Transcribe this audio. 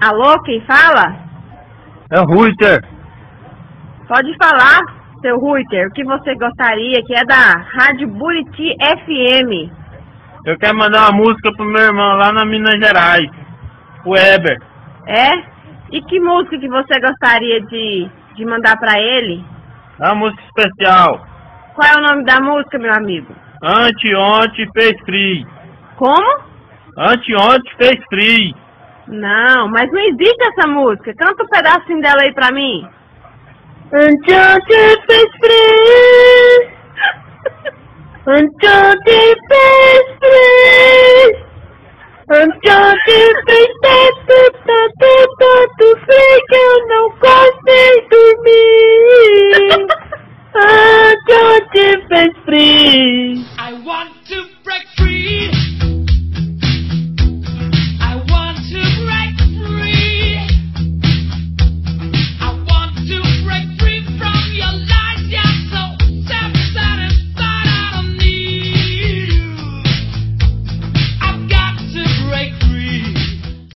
Alô, quem fala? É o Ruiter. Pode falar, seu Ruiter, o que você gostaria, que é da Rádio Buriti FM. Eu quero mandar uma música pro meu irmão lá na Minas Gerais. O Eber. É? E que música que você gostaria de, de mandar pra ele? É uma música especial. Qual é o nome da música, meu amigo? Anteontem fez frio. Como? Anteontem fez frio. Não, mas não existe essa música. Canta um pedacinho dela aí pra mim. Enchanted face free. Enchanted face free. Enchanted face free. Tanto free que eu não gostei dormir. Enchanted face free. I want to break free.